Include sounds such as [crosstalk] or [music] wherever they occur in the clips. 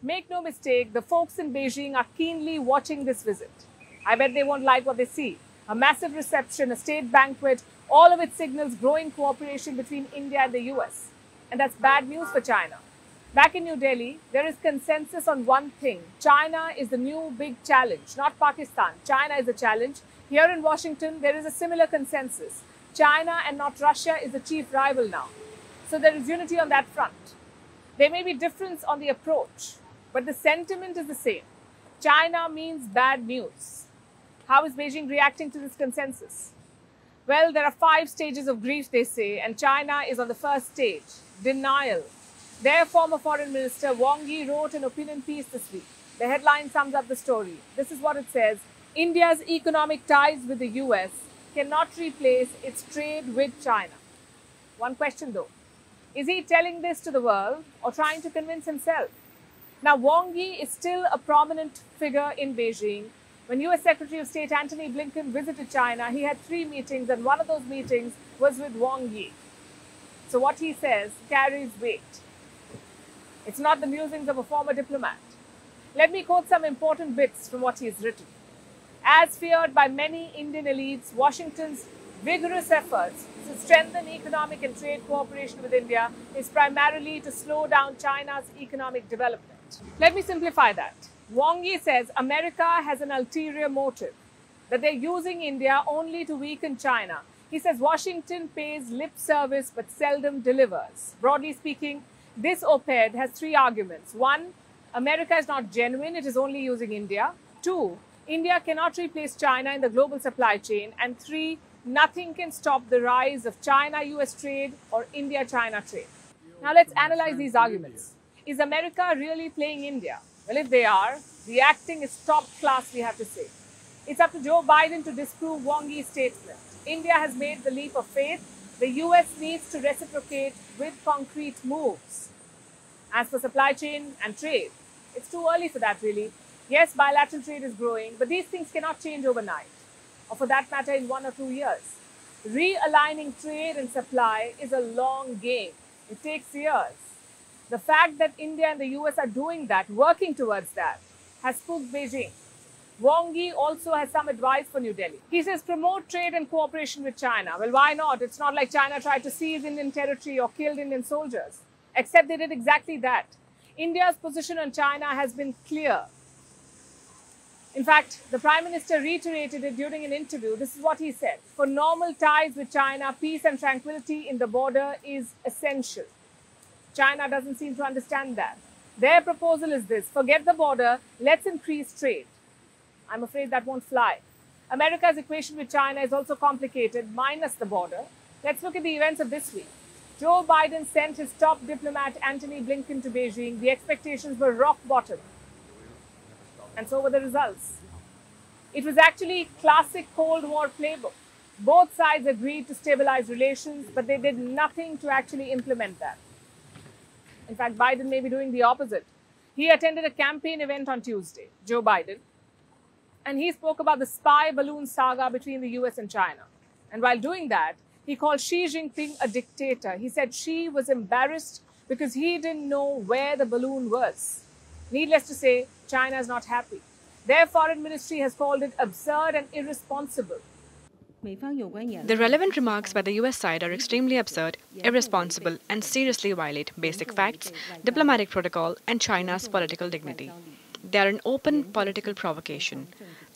Make no mistake, the folks in Beijing are keenly watching this visit. I bet they won't like what they see. A massive reception, a state banquet, all of it signals growing cooperation between India and the US. And that's bad news for China. Back in New Delhi, there is consensus on one thing China is the new big challenge, not Pakistan. China is the challenge. Here in Washington, there is a similar consensus. China and not Russia is the chief rival now. So there is unity on that front. There may be difference on the approach, but the sentiment is the same. China means bad news. How is Beijing reacting to this consensus? Well, there are five stages of grief, they say, and China is on the first stage denial. Their former foreign minister, Wang Yi, wrote an opinion piece this week. The headline sums up the story. This is what it says India's economic ties with the US cannot replace its trade with China. One question though is he telling this to the world or trying to convince himself? Now, Wang Yi is still a prominent figure in Beijing. When US Secretary of State Antony Blinken visited China, he had three meetings, and one of those meetings was with Wang Yi. So, what he says carries weight. It's not the musings of a former diplomat. Let me quote some important bits from what he has written. As feared by many Indian elites, Washington's vigorous efforts to strengthen economic and trade cooperation with India is primarily to slow down China's economic development. Let me simplify that. Wang Yi says America has an ulterior motive, that they're using India only to weaken China. He says Washington pays lip service but seldom delivers. Broadly speaking, this op ed has three arguments. One, America is not genuine, it is only using India. Two, India cannot replace China in the global supply chain. And three, nothing can stop the rise of China US trade or India China trade. Now let's analyze these arguments. Is America really playing India? Well, if they are, the acting is top class, we have to say. It's up to Joe Biden to disprove Wang Yi's statement. India has made the leap of faith. The US needs to reciprocate with concrete moves. As for supply chain and trade, it's too early for that, really. Yes, bilateral trade is growing, but these things cannot change overnight, or for that matter, in one or two years. Realigning trade and supply is a long game, it takes years. The fact that India and the US are doing that, working towards that, has spooked Beijing. Wang Yi also has some advice for New Delhi. He says promote trade and cooperation with China. Well, why not? It's not like China tried to seize Indian territory or killed Indian soldiers, except they did exactly that. India's position on China has been clear. In fact, the Prime Minister reiterated it during an interview. This is what he said For normal ties with China, peace and tranquility in the border is essential. China doesn't seem to understand that. Their proposal is this forget the border, let's increase trade. I'm afraid that won't fly. America's equation with China is also complicated, minus the border. Let's look at the events of this week. Joe Biden sent his top diplomat Antony Blinken to Beijing. The expectations were rock bottom. And so were the results. It was actually classic Cold War playbook. Both sides agreed to stabilize relations, but they did nothing to actually implement that. In fact, Biden may be doing the opposite. He attended a campaign event on Tuesday, Joe Biden, and he spoke about the spy balloon saga between the US and China. And while doing that, he called Xi Jinping a dictator. He said Xi was embarrassed because he didn't know where the balloon was. Needless to say, China is not happy. Their foreign ministry has called it absurd and irresponsible. The relevant remarks by the US side are extremely absurd, irresponsible, and seriously violate basic facts, diplomatic protocol, and China's political dignity. They are an open political provocation.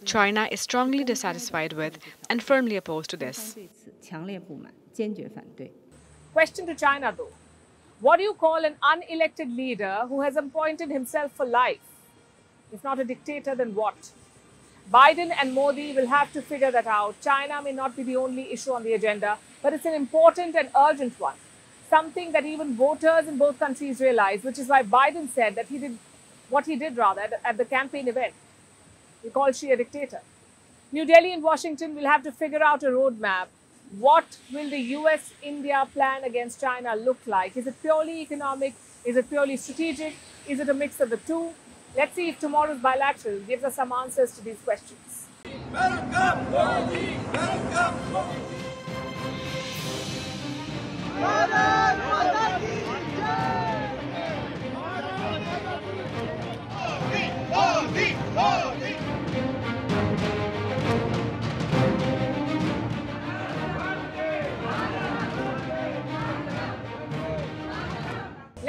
China is strongly dissatisfied with and firmly opposed to this. Question to China though What do you call an unelected leader who has appointed himself for life? If not a dictator, then what? Biden and Modi will have to figure that out. China may not be the only issue on the agenda, but it's an important and urgent one. Something that even voters in both countries realize, which is why Biden said that he did what he did rather at, the campaign event. He called Xi a dictator. New Delhi and Washington will have to figure out a roadmap. What will the US India plan against China look like? Is it purely economic? Is it purely strategic? Is it a mix of the two? Let's see if tomorrow's bilateral gives us some answers to these questions.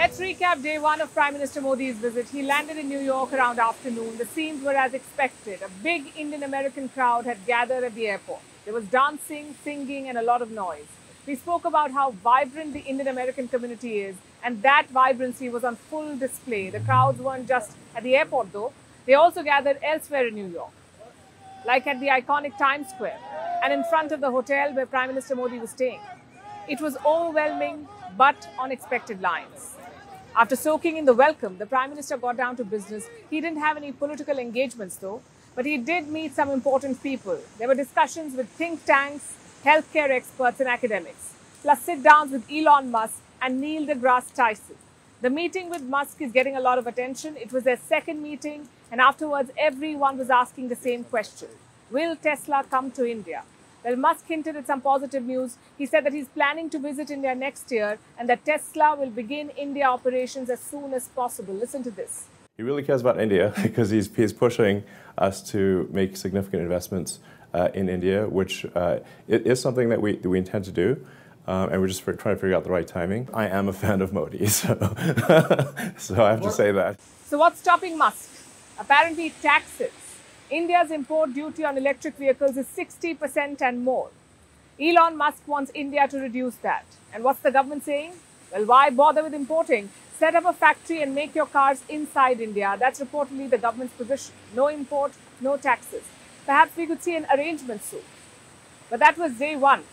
Let's recap day one of Prime Minister Modi's visit. He landed in New York around afternoon. The scenes were as expected. A big Indian American crowd had gathered at the airport. There was dancing, singing, and a lot of noise. We spoke about how vibrant the Indian American community is, and that vibrancy was on full display. The crowds weren't just at the airport, though, they also gathered elsewhere in New York, like at the iconic Times Square and in front of the hotel where Prime Minister Modi was staying. It was overwhelming but unexpected lines. After soaking in the welcome, the Prime Minister got down to business. He didn't have any political engagements though, but he did meet some important people. There were discussions with think tanks, healthcare experts, and academics, plus sit downs with Elon Musk and Neil deGrasse Tyson. The meeting with Musk is getting a lot of attention. It was their second meeting, and afterwards, everyone was asking the same question Will Tesla come to India? Well, Musk hinted at some positive news. He said that he's planning to visit India next year and that Tesla will begin India operations as soon as possible. Listen to this. He really cares about India [laughs] because he's, he's pushing us to make significant investments uh, in India, which uh, is something that we, that we intend to do. Um, and we're just trying to figure out the right timing. I am a fan of Modi, [laughs] so, [laughs] so I have to say that. So, what's stopping Musk? Apparently, taxes. India's import duty on electric vehicles is 60% and more. Elon Musk wants India to reduce that. And what's the government saying? Well, why bother with importing? Set up a factory and make your cars inside India. That's reportedly the government's position. No import, no taxes. Perhaps we could see an arrangement soon. But that was day one.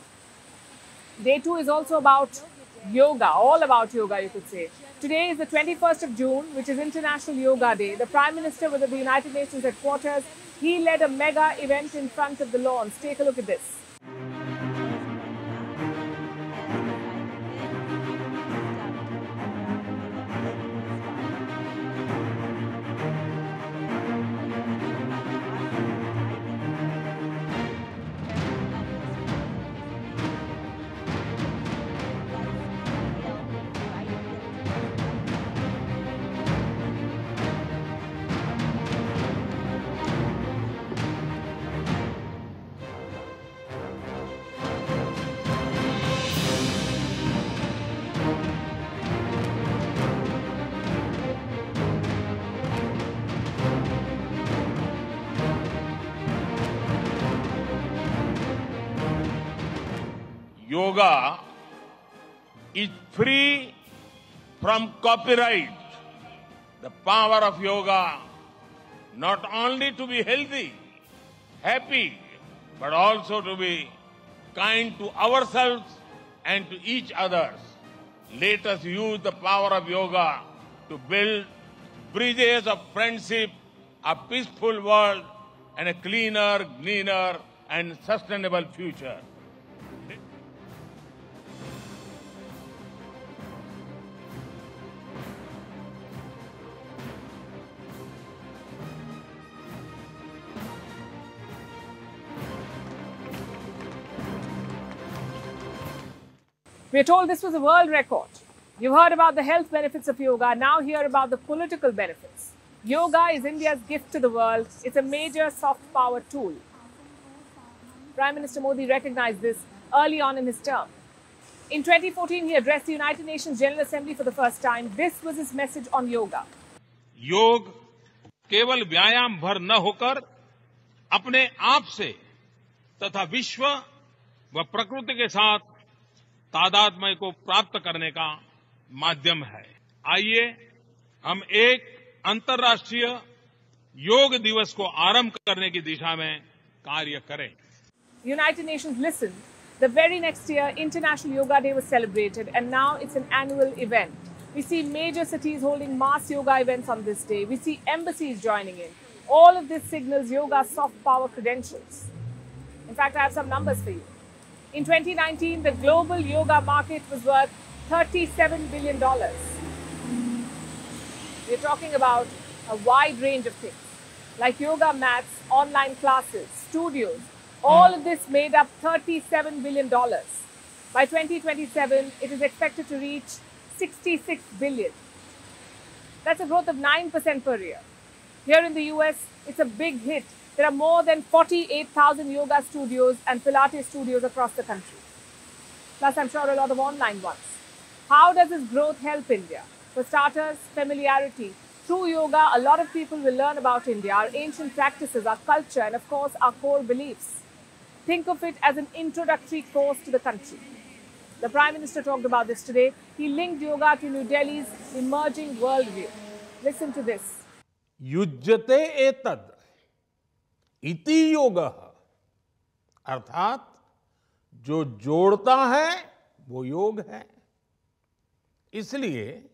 Day two is also about yoga, all about yoga, you could say. Today is the 21st of June, which is International Yoga Day. The Prime Minister was at the United Nations headquarters. He led a mega event in front of the lawns. Take a look at this. Free from copyright. The power of yoga not only to be healthy, happy, but also to be kind to ourselves and to each other. Let us use the power of yoga to build bridges of friendship, a peaceful world, and a cleaner, greener, and sustainable future. We're told this was a world record. You've heard about the health benefits of yoga, now hear about the political benefits. Yoga is India's gift to the world. It's a major soft power tool. Prime Minister Modi recognized this early on in his term. In 2014, he addressed the United Nations General Assembly for the first time. This was his message on yoga. योग केवल व्यायाम भर न होकर अपने आप से तथा विश्व व प्रकृति के साथ तादात्म्य को प्राप्त करने का माध्यम है। आइए हम एक अंतर्राष्ट्रीय योग दिवस को आरंभ करने की दिशा में कार्य करें। United nation listen the very next year international yoga day was celebrated and now it's an annual event we see major cities holding mass yoga event on this day we see embassies joining in all of this signals yoga soft power credentials in fact I have some numbers for you In 2019, the global yoga market was worth $37 billion. We're talking about a wide range of things like yoga mats, online classes, studios. All of this made up $37 billion. By 2027, it is expected to reach 66 billion. That's a growth of 9% per year. Here in the US, it's a big hit there are more than 48,000 yoga studios and Pilates studios across the country. Plus, I'm sure a lot of online ones. How does this growth help India? For starters, familiarity. Through yoga, a lot of people will learn about India, our ancient practices, our culture, and of course, our core beliefs. Think of it as an introductory course to the country. The Prime Minister talked about this today. He linked yoga to New Delhi's emerging worldview. Listen to this. Yujjate etad इति योग। अर्थात जो जोड़ता है, वो योग है। इसलिए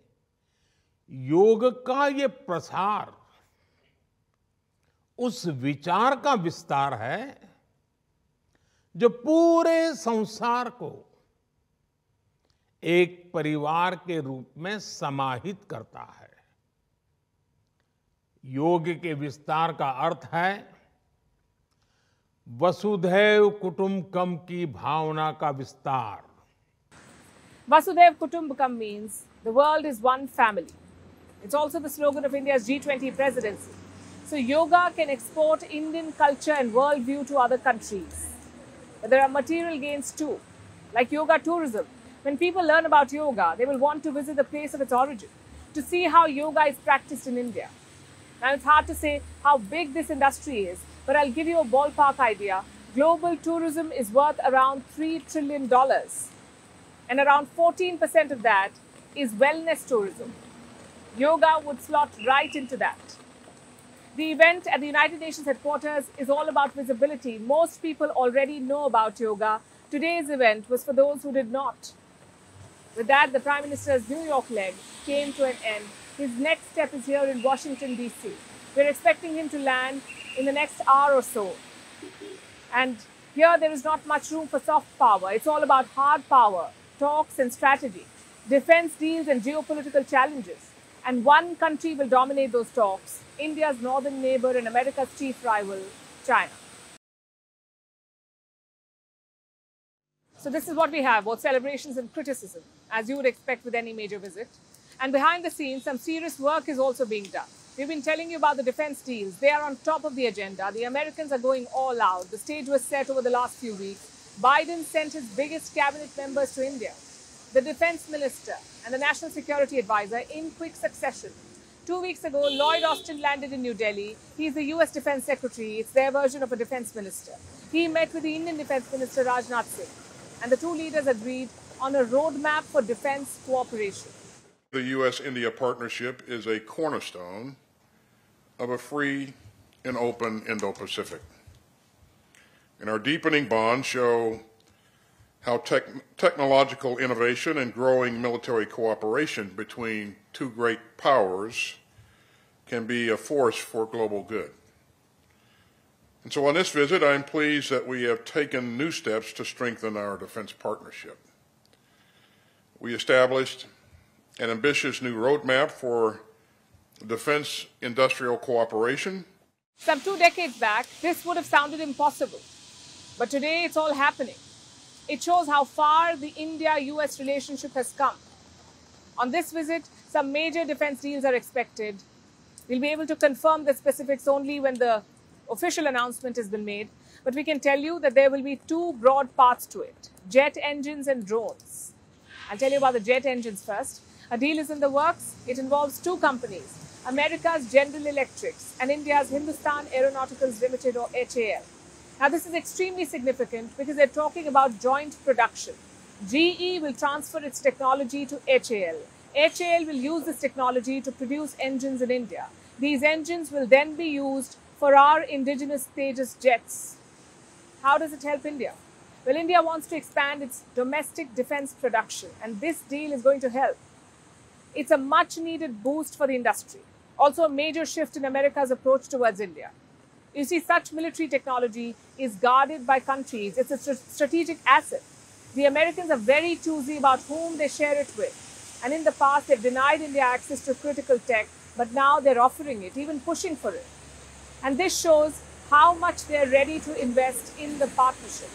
योग का ये प्रसार, उस विचार का विस्तार है, जो पूरे संसार को एक परिवार के रूप में समाहित करता है। योग के विस्तार का अर्थ है वसुधैव कुटुंबकम की भावना का विस्तार Vasudhaiva Kutumbakam means the world is one family. It's also the slogan of India's G20 presidency. So yoga can export Indian culture and worldview to other countries. There are material gains too, like yoga tourism. When people learn about yoga, they will want to visit the place of its origin to see how yoga is practiced in India. Now it's hard to say how big this industry is, but I'll give you a ballpark idea. Global tourism is worth around $3 trillion, and around 14% of that is wellness tourism. Yoga would slot right into that. The event at the United Nations headquarters is all about visibility. Most people already know about yoga. Today's event was for those who did not. With that, the Prime Minister's New York leg came to an end. His next step is here in Washington, D.C. We're expecting him to land in the next hour or so. And here, there is not much room for soft power. It's all about hard power, talks, and strategy, defense deals, and geopolitical challenges. And one country will dominate those talks India's northern neighbor and America's chief rival, China. So, this is what we have both celebrations and criticism, as you would expect with any major visit. And behind the scenes, some serious work is also being done. We've been telling you about the defense deals. They are on top of the agenda. The Americans are going all out. The stage was set over the last few weeks. Biden sent his biggest cabinet members to India the defense minister and the national security advisor in quick succession. Two weeks ago, Lloyd Austin landed in New Delhi. He's the US defense secretary. It's their version of a defense minister. He met with the Indian defense minister Rajnath Singh, and the two leaders agreed on a roadmap for defense cooperation. The U.S. India partnership is a cornerstone of a free and open Indo Pacific. And our deepening bonds show how tech technological innovation and growing military cooperation between two great powers can be a force for global good. And so on this visit, I'm pleased that we have taken new steps to strengthen our defense partnership. We established an ambitious new roadmap for defense industrial cooperation. Some two decades back, this would have sounded impossible. But today, it's all happening. It shows how far the India US relationship has come. On this visit, some major defense deals are expected. We'll be able to confirm the specifics only when the official announcement has been made, but we can tell you that there will be two broad parts to it jet engines and drones. I'll tell you about the jet engines first. A deal is in the works. It involves two companies America's General Electrics and India's Hindustan Aeronauticals Limited or HAL. Now, this is extremely significant because they're talking about joint production. GE will transfer its technology to HAL. HAL will use this technology to produce engines in India. These engines will then be used for our indigenous Tejas jets. How does it help India? Well, India wants to expand its domestic defense production, and this deal is going to help. It's a much needed boost for the industry. Also, a major shift in America's approach towards India. You see, such military technology is guarded by countries. It's a st- strategic asset. The Americans are very choosy about whom they share it with. And in the past, they've denied India access to critical tech, but now they're offering it, even pushing for it. And this shows how much they're ready to invest in the partnership.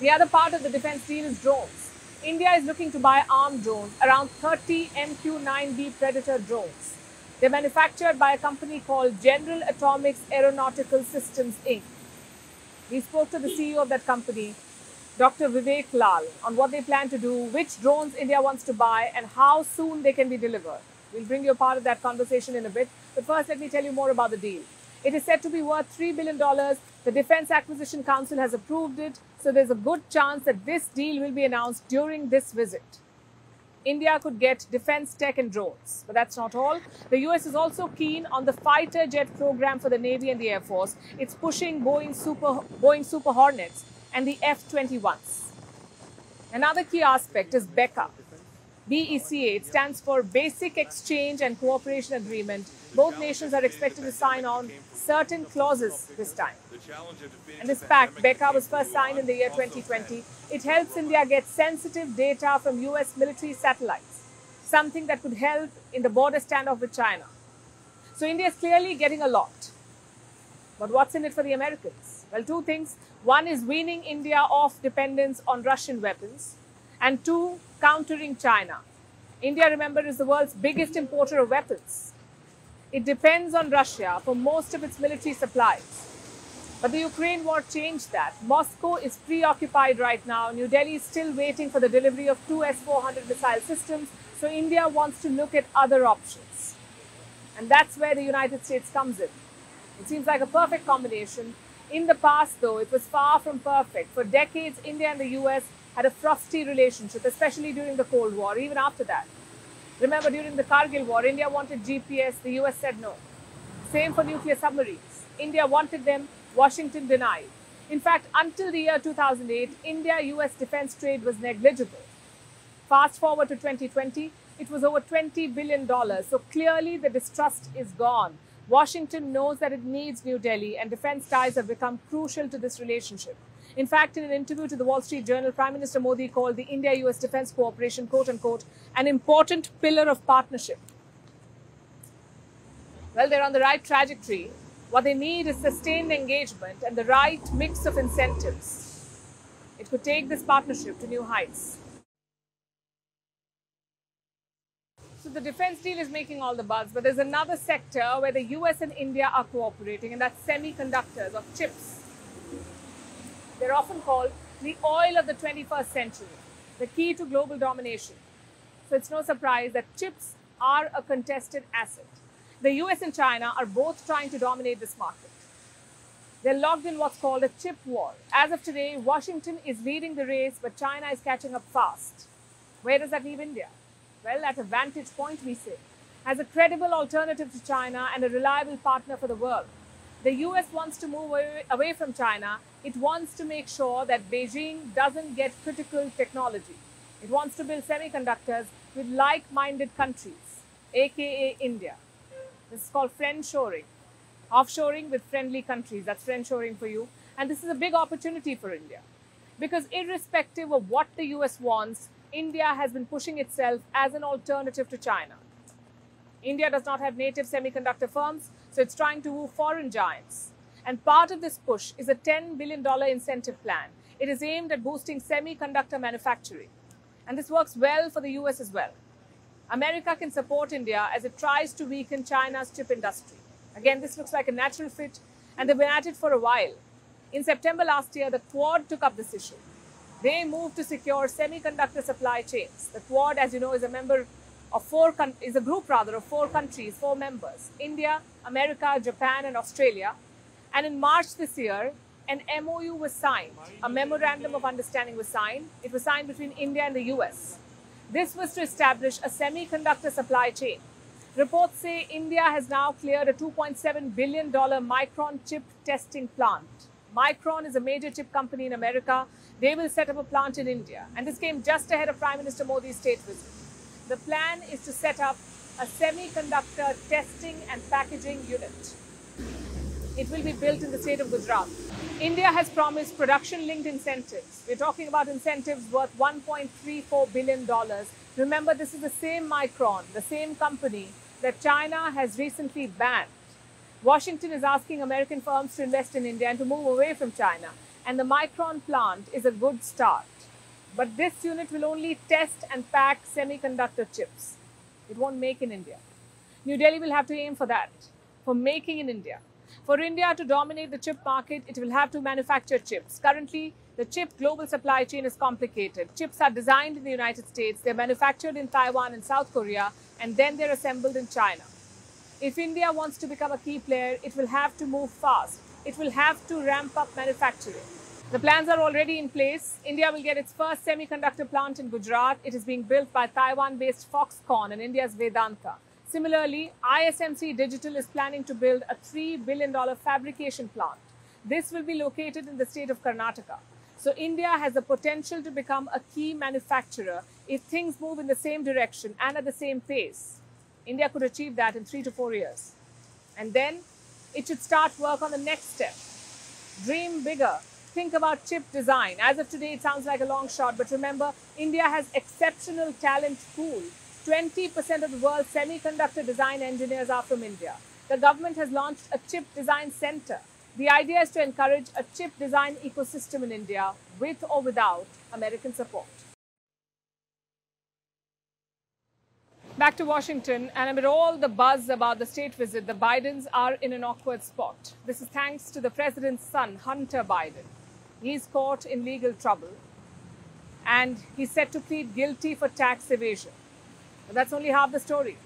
The other part of the defense deal is drones. India is looking to buy armed drones, around 30 MQ-9B Predator drones. They're manufactured by a company called General Atomics Aeronautical Systems Inc. We spoke to the CEO of that company. Dr. Vivek Lal on what they plan to do, which drones India wants to buy, and how soon they can be delivered. We'll bring you a part of that conversation in a bit. But first, let me tell you more about the deal. It is said to be worth $3 billion. The Defense Acquisition Council has approved it, so there's a good chance that this deal will be announced during this visit. India could get defense tech and drones. But that's not all. The US is also keen on the fighter jet program for the Navy and the Air Force. It's pushing Boeing Super, Boeing Super Hornets and the F 21s. Another key aspect is BECA. BECA, it stands for Basic Exchange and Cooperation Agreement. Both nations are expected to sign on certain clauses this time. And this pact, BECA, was first signed in the year 2020. It helps India get sensitive data from US military satellites, something that could help in the border standoff with China. So India is clearly getting a lot. But what's in it for the Americans? Well, two things. One is weaning India off dependence on Russian weapons, and two, countering China. India, remember, is the world's biggest importer of weapons. It depends on Russia for most of its military supplies. But the Ukraine war changed that. Moscow is preoccupied right now. New Delhi is still waiting for the delivery of two S 400 missile systems. So India wants to look at other options. And that's where the United States comes in. It seems like a perfect combination. In the past, though, it was far from perfect. For decades, India and the US had a frosty relationship, especially during the Cold War, even after that. Remember, during the Kargil War, India wanted GPS, the US said no. Same for nuclear submarines. India wanted them, Washington denied. In fact, until the year 2008, India US defense trade was negligible. Fast forward to 2020, it was over $20 billion. So clearly, the distrust is gone. Washington knows that it needs New Delhi, and defense ties have become crucial to this relationship. In fact, in an interview to the Wall Street Journal, Prime Minister Modi called the India US defense cooperation, quote unquote, an important pillar of partnership. Well, they're on the right trajectory. What they need is sustained engagement and the right mix of incentives. It could take this partnership to new heights. So the defense deal is making all the buzz, but there's another sector where the US and India are cooperating, and that's semiconductors or chips. They're often called the oil of the 21st century, the key to global domination. So it's no surprise that chips are a contested asset. The US and China are both trying to dominate this market. They're locked in what's called a chip war. As of today, Washington is leading the race, but China is catching up fast. Where does that leave India? Well, at a vantage point, we say, as a credible alternative to China and a reliable partner for the world. The US wants to move away, from China. It wants to make sure that Beijing doesn't get critical technology. It wants to build semiconductors with like minded countries, aka India. This is called friendshoring. Offshoring with friendly countries. That's friendshoring for you. And this is a big opportunity for India. Because irrespective of what the US wants, India has been pushing itself as an alternative to China. India does not have native semiconductor firms, so it's trying to woo foreign giants. And part of this push is a $10 billion incentive plan. It is aimed at boosting semiconductor manufacturing. And this works well for the US as well. America can support India as it tries to weaken China's chip industry. Again, this looks like a natural fit, and they've been at it for a while. In September last year, the Quad took up this issue. They moved to secure semiconductor supply chains. The Quad, as you know, is a member of four is a group rather of four countries, four members: India, America, Japan, and Australia. And in March this year, an MOU was signed. A memorandum of understanding was signed. It was signed between India and the US. This was to establish a semiconductor supply chain. Reports say India has now cleared a $2.7 billion Micron chip testing plant. Micron is a major chip company in America. They will set up a plant in India. And this came just ahead of Prime Minister Modi's state visit. The plan is to set up a semiconductor testing and packaging unit. It will be built in the state of Gujarat. India has promised production linked incentives. We're talking about incentives worth $1.34 billion. Remember, this is the same Micron, the same company that China has recently banned. Washington is asking American firms to invest in India and to move away from China. And the Micron plant is a good start. But this unit will only test and pack semiconductor chips. It won't make in India. New Delhi will have to aim for that, for making in India. For India to dominate the chip market, it will have to manufacture chips. Currently, The chip global supply chain is complicated. Chips are designed in the United States, they're manufactured in Taiwan and South Korea, and then they're assembled in China. If India wants to become a key player, it will have to move fast. It will have to ramp up manufacturing. The plans are already in place. India will get its first semiconductor plant in Gujarat. It is being built by Taiwan based Foxconn and India's Vedanta. Similarly, ISMC Digital is planning to build a $3 billion fabrication plant. This will be located in the state of Karnataka. So, India has the potential to become a key manufacturer if things move in the same direction and at the same pace. India could achieve that in three to four years. And then it should start work on the next step. Dream bigger. Think about chip design. As of today, it sounds like a long shot, but remember, India has exceptional talent pool. 20% of the world's semiconductor design engineers are from India. The government has launched a chip design center. The idea is to encourage a chip design ecosystem in India with or without American support. Back to Washington, and amid all the buzz about the state visit, the Bidens are in an awkward spot. This is thanks to the president's son, Hunter Biden. He's caught in legal trouble, and he's set to plead guilty for tax evasion. But that's only half the story.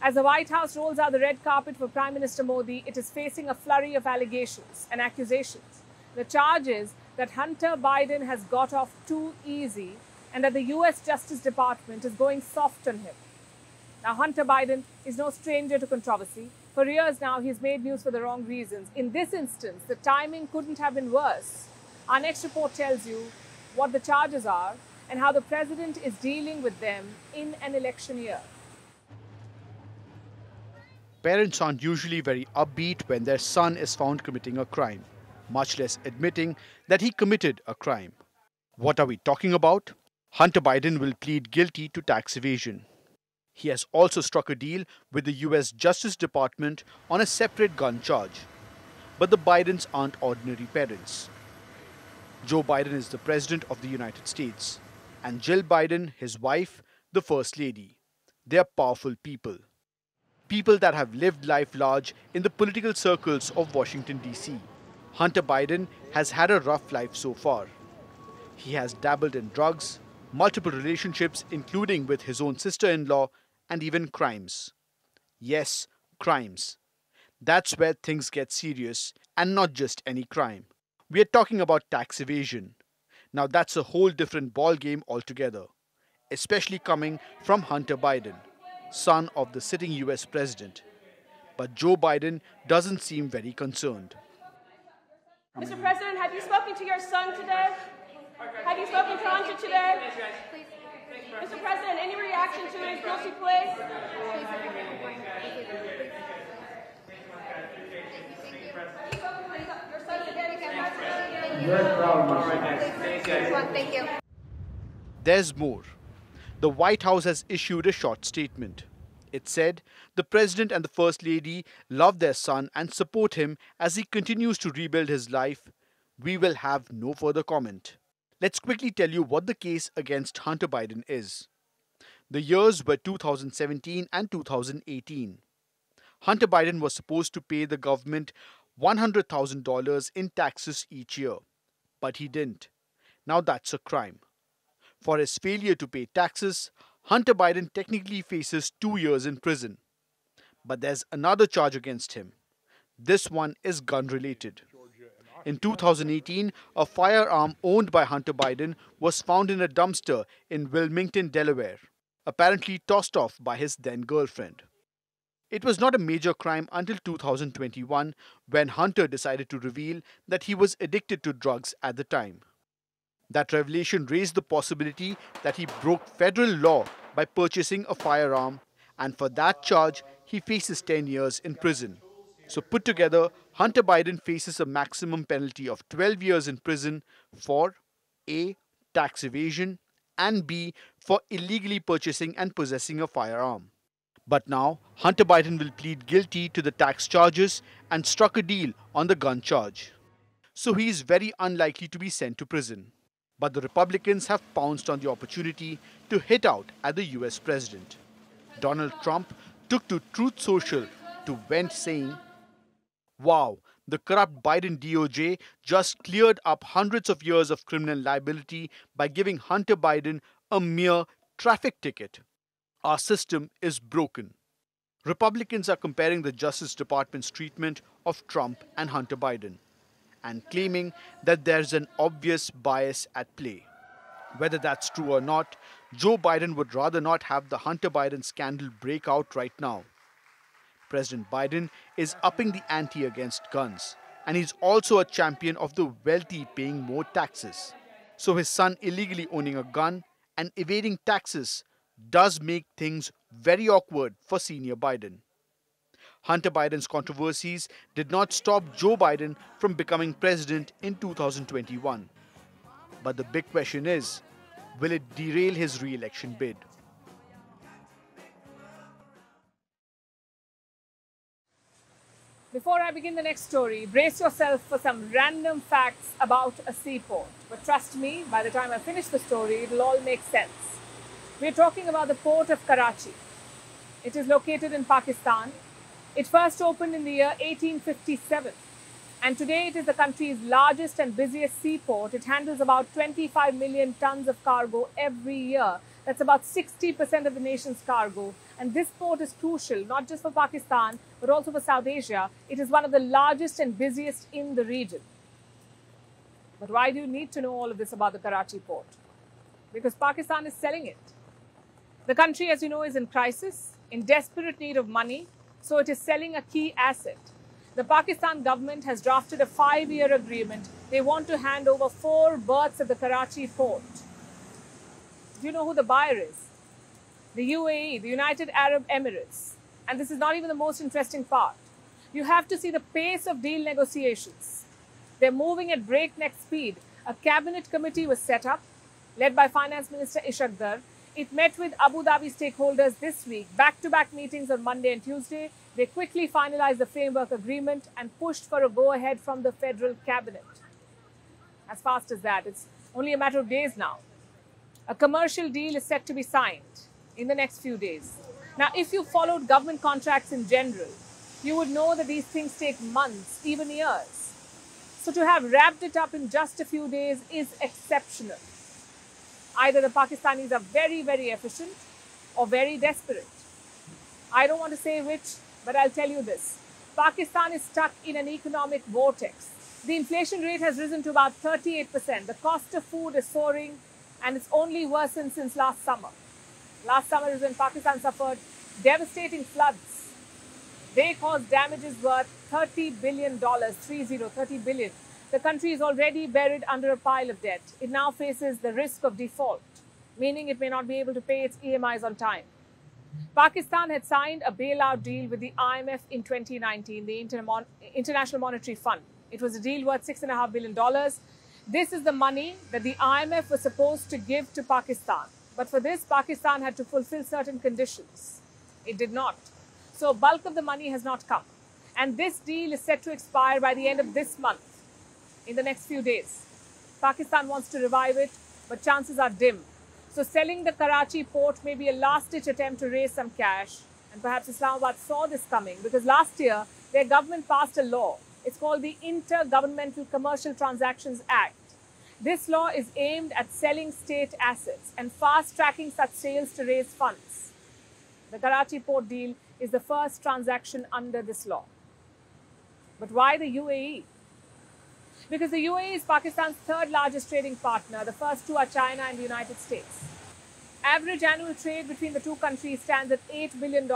As the White House rolls out the red carpet for Prime Minister Modi, it is facing a flurry of allegations and accusations. The charge is that Hunter Biden has got off too easy and that the US Justice Department is going soft on him. Now, Hunter Biden is no stranger to controversy. For years now, he's made news for the wrong reasons. In this instance, the timing couldn't have been worse. Our next report tells you what the charges are and how the president is dealing with them in an election year. Parents aren't usually very upbeat when their son is found committing a crime, much less admitting that he committed a crime. What are we talking about? Hunter Biden will plead guilty to tax evasion. He has also struck a deal with the US Justice Department on a separate gun charge. But the Bidens aren't ordinary parents. Joe Biden is the President of the United States, and Jill Biden, his wife, the First Lady. They are powerful people. People that have lived life large in the political circles of Washington, D.C. Hunter Biden has had a rough life so far. He has dabbled in drugs, multiple relationships, including with his own sister in law, and even crimes. Yes, crimes. That's where things get serious, and not just any crime. We are talking about tax evasion. Now that's a whole different ballgame altogether, especially coming from Hunter Biden, son of the sitting US president. But Joe Biden doesn't seem very concerned. Mr. President, have you spoken to your son today? Have you spoken to Hunter today? Mr. President, any reaction to his guilty plea? There's more. The White House has issued a short statement. It said the President and the First Lady love their son and support him as he continues to rebuild his life. We will have no further comment. Let's quickly tell you what the case against Hunter Biden is. The years were 2017 and 2018. Hunter Biden was supposed to pay the government $100,000 in taxes each year, but he didn't. Now that's a crime. For his failure to pay taxes, Hunter Biden technically faces two years in prison. But there's another charge against him. This one is gun related. In 2018, a firearm owned by Hunter Biden was found in a dumpster in Wilmington, Delaware, apparently tossed off by his then girlfriend. It was not a major crime until 2021 when Hunter decided to reveal that he was addicted to drugs at the time. That revelation raised the possibility that he broke federal law by purchasing a firearm, and for that charge, he faces 10 years in prison. So, put together, Hunter Biden faces a maximum penalty of 12 years in prison for A. Tax evasion, and B. For illegally purchasing and possessing a firearm. But now, Hunter Biden will plead guilty to the tax charges and struck a deal on the gun charge. So he is very unlikely to be sent to prison. But the Republicans have pounced on the opportunity to hit out at the US president. Donald Trump took to Truth Social to vent saying, Wow, The corrupt Biden DOJ just cleared up hundreds of years of criminal liability by giving Hunter Biden a mere traffic ticket. Our system is broken. Republicans are comparing the Justice Department's treatment of Trump and Hunter Biden and claiming that there's an obvious bias at play. Whether that's true or not, Joe Biden would rather not have the Hunter Biden scandal break out right now. President Biden is upping the ante against guns, and he's also a champion of the wealthy paying more taxes. So his son illegally owning a gun and evading taxes does make things very awkward for senior Biden. Hunter Biden's controversies did not stop Joe Biden from becoming president in 2021. But the big question is will it derail his re election bid? Before I begin the next story, brace yourself for some random facts about a seaport. But trust me, by the time I finish the story, it'll all make sense. We're talking about the port of Karachi. It is located in Pakistan. It first opened in the year 1857. And today it is the country's largest and busiest seaport. It handles about 25 million tons of cargo every year. That's about 60% of the nation's cargo. And this port is crucial, not just for Pakistan, but also for South Asia. It is one of the largest and busiest in the region. But why do you need to know all of this about the Karachi port? Because Pakistan is selling it. The country, as you know, is in crisis, in desperate need of money, so it is selling a key asset. The Pakistan government has drafted a five year agreement. They want to hand over four berths at the Karachi port. Do you know who the buyer is? The UAE, the United Arab Emirates. And this is not even the most interesting part. You have to see the pace of deal negotiations. They're moving at breakneck speed. A cabinet committee was set up, led by Finance Minister Ishaq Dar. It met with Abu Dhabi stakeholders this week, back to back meetings on Monday and Tuesday. They quickly finalized the framework agreement and pushed for a go ahead from the federal cabinet. As fast as that, it's only a matter of days now. A commercial deal is set to be signed in the next few days. Now, if you followed government contracts in general, you would know that these things take months, even years. So to have wrapped it up in just a few days is exceptional. Either the Pakistanis are very, very efficient or very desperate. I don't want to say which, but I'll tell you this. Pakistan is stuck in an economic vortex. The inflation rate has risen to about 38%. The cost of food is soaring and it's only worsened since last summer. Last summer is when Pakistan suffered devastating floods. They caused damages worth $30 billion, 30, 30 billion. The country is already buried under a pile of debt. It now faces the risk of default, meaning it may not be able to pay its EMIs on time. Pakistan had signed a bailout deal with the IMF in 2019, the Intermon International Monetary Fund. It was a deal worth $6.5 billion. This is the money that the IMF was supposed to give to Pakistan. But for this, Pakistan had to fulfill certain conditions. It did not. So bulk of the money has not come. And this deal is set to expire by the end of this month, in the next few days. Pakistan wants to revive it, but chances are dim. So selling the Karachi port may be a last-ditch attempt to raise some cash. And perhaps Islamabad saw this coming because last year their government passed a law. It's called the Intergovernmental Commercial Transactions Act. This law is aimed at selling state assets and fast tracking such sales to raise funds. The Karachi port deal is the first transaction under this law. But why the UAE? Because the UAE is Pakistan's third largest trading partner. The first two are China and the United States. Average annual trade between the two countries stands at $8 billion.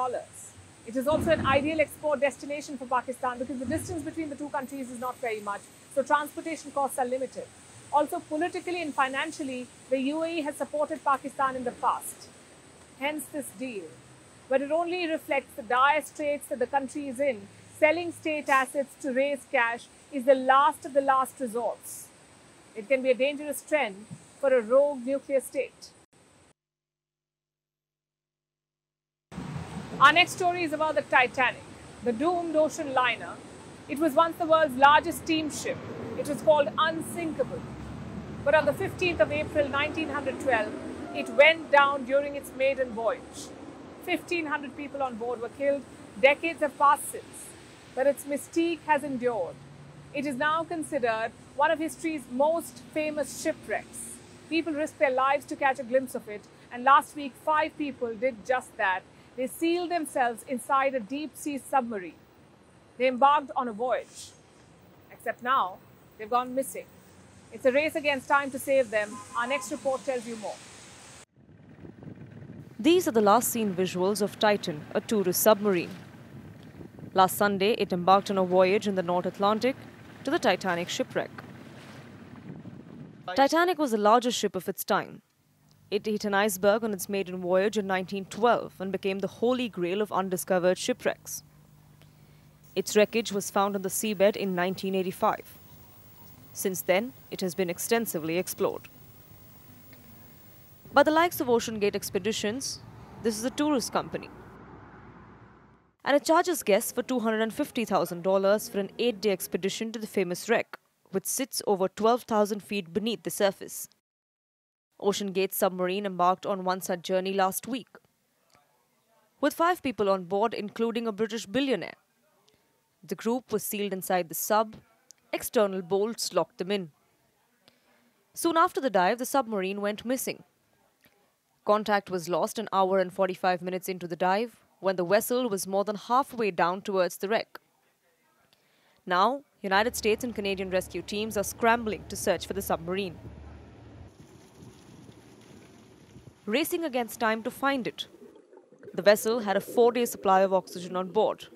It is also an ideal export destination for Pakistan because the distance between the two countries is not very much, so transportation costs are limited. Also, politically and financially, the UAE has supported Pakistan in the past. Hence this deal. But it only reflects the dire straits that the country is in. Selling state assets to raise cash is the last of the last resorts. It can be a dangerous trend for a rogue nuclear state. Our next story is about the Titanic, the doomed ocean liner. It was once the world's largest steamship. It was called unsinkable. But on the 15th of April 1912, it went down during its maiden voyage. 1,500 people on board were killed. Decades have passed since, but its mystique has endured. It is now considered one of history's most famous shipwrecks. People risk their lives to catch a glimpse of it, and last week, five people did just that. They sealed themselves inside a deep sea submarine. They embarked on a voyage. Except now, they've gone missing. It's a race against time to save them. Our next report tells you more. These are the last seen visuals of Titan, a tourist submarine. Last Sunday, it embarked on a voyage in the North Atlantic to the Titanic shipwreck. Titanic was the largest ship of its time. It hit an iceberg on its maiden voyage in 1912 and became the holy grail of undiscovered shipwrecks. Its wreckage was found on the seabed in 1985. Since then, it has been extensively explored. By the likes of OceanGate Expeditions, this is a tourist company. And it charges guests for $250,000 for an eight day expedition to the famous wreck, which sits over 12,000 feet beneath the surface. OceanGate submarine embarked on one such journey last week. With five people on board, including a British billionaire. The group was sealed inside the sub, external bolts locked them in. Soon after the dive, the submarine went missing. Contact was lost an hour and 45 minutes into the dive when the vessel was more than halfway down towards the wreck. Now, United States and Canadian rescue teams are scrambling to search for the submarine. Racing against time to find it. The vessel had a four day supply of oxygen on board.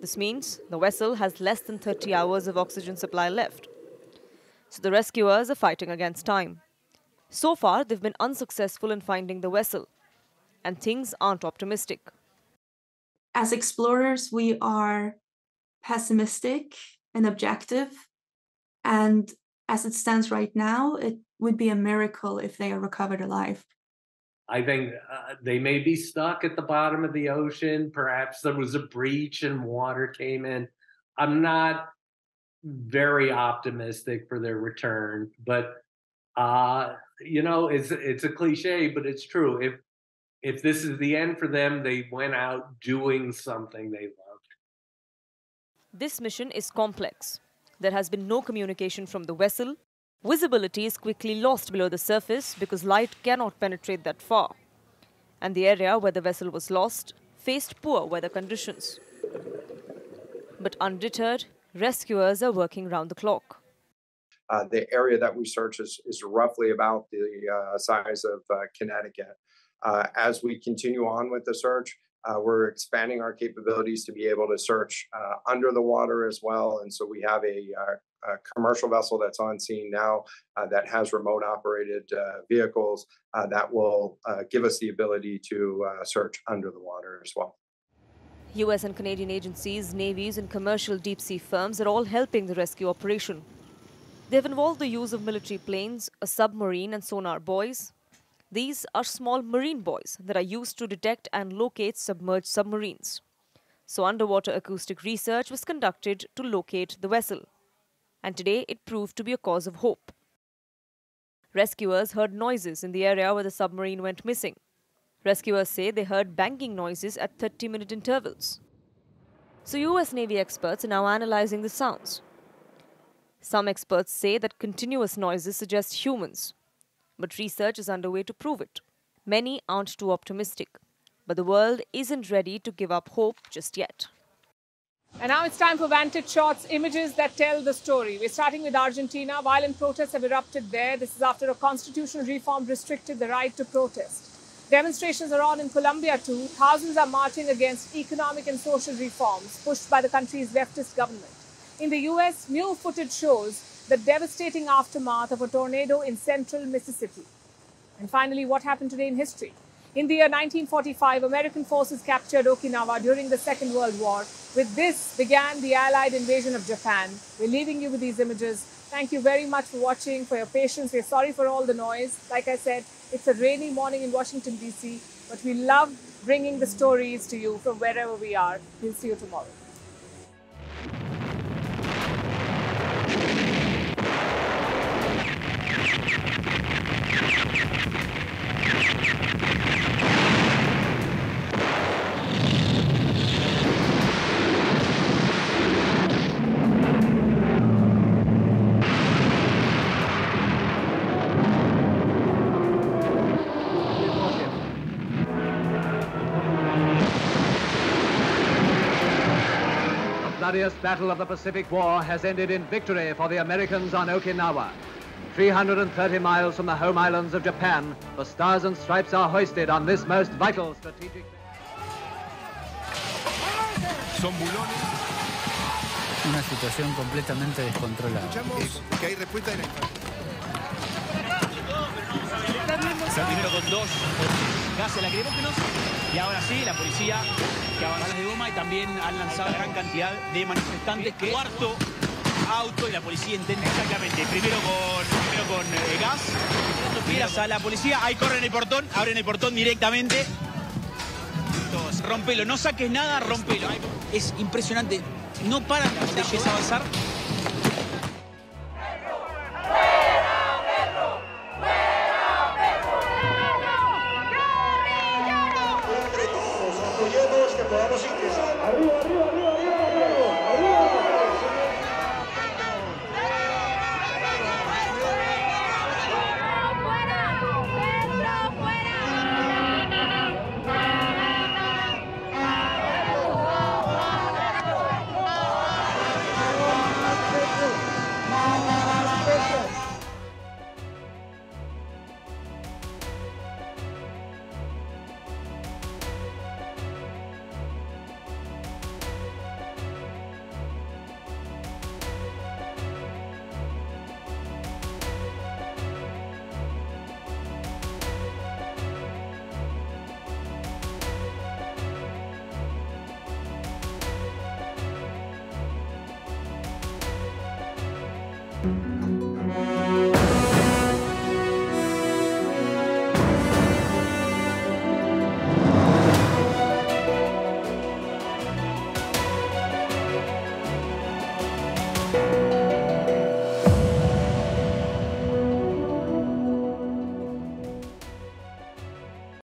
This means the vessel has less than 30 hours of oxygen supply left. So the rescuers are fighting against time. So far, they've been unsuccessful in finding the vessel, and things aren't optimistic. As explorers, we are pessimistic and objective. And as it stands right now, it would be a miracle if they are recovered alive. I think uh, they may be stuck at the bottom of the ocean. Perhaps there was a breach and water came in. I'm not very optimistic for their return, but uh, you know, it's it's a cliche, but it's true. If if this is the end for them, they went out doing something they loved. This mission is complex. There has been no communication from the vessel. Visibility is quickly lost below the surface because light cannot penetrate that far. And the area where the vessel was lost faced poor weather conditions. But undeterred, rescuers are working round the clock. Uh, the area that we search is, is roughly about the uh, size of uh, Connecticut. Uh, as we continue on with the search, uh, we're expanding our capabilities to be able to search uh, under the water as well. And so we have a, a commercial vessel that's on scene now that has remote operated vehicles that will give us the ability to search under the water as well. US and Canadian agencies, navies, and commercial deep sea firms are all helping the rescue operation. They've involved the use of military planes, a submarine, and sonar buoys. These are small marine buoys that are used to detect and locate submerged submarines. So, underwater acoustic research was conducted to locate the vessel. And today it proved to be a cause of hope. Rescuers heard noises in the area where the submarine went missing. Rescuers say they heard banging noises at 30 minute intervals. So, US Navy experts are now analyzing the sounds some experts say that continuous noises suggest humans, but research is underway to prove it. Many aren't too optimistic, but the world isn't ready to give up hope just yet. And now it's time for Vantage Shots, images that tell the story. We're starting with Argentina. Violent protests have erupted there. This is after a constitutional reform restricted the right to protest. Demonstrations are on in Colombia too. Thousands are marching against economic and social reforms pushed by the country's leftist government. In the US, new footage shows the devastating aftermath of a tornado in central Mississippi. And finally, what happened today in history? In the year 1945, American forces captured Okinawa during the Second World War. With this began the Allied invasion of Japan. We're leaving you with these images. Thank you very much for watching, for your patience. We're sorry for all the noise. Like I said, it's a rainy morning in Washington, D.C., but we love bringing the stories to you from wherever we are. We'll see you tomorrow. Bloodiest battle of the Pacific War has ended in victory for the Americans on Okinawa. 330 miles from the home islands of Japan, the stars and stripes are hoisted on this most vital strategic... Son bulones. Una situación completamente descontrolada. Escuchamos que hay respuesta de la Primero con dos gases lacrimógenos y ahora sí, la policía que avanza de goma y también han lanzado gran cantidad de manifestantes. Que cuarto auto y la policía intenta exactamente primero con primero con eh, gas. Miras a la policía ahí corren el portón abren el portón directamente. Entonces, rompelo no saques nada rompelo. Es impresionante no paran a avanzar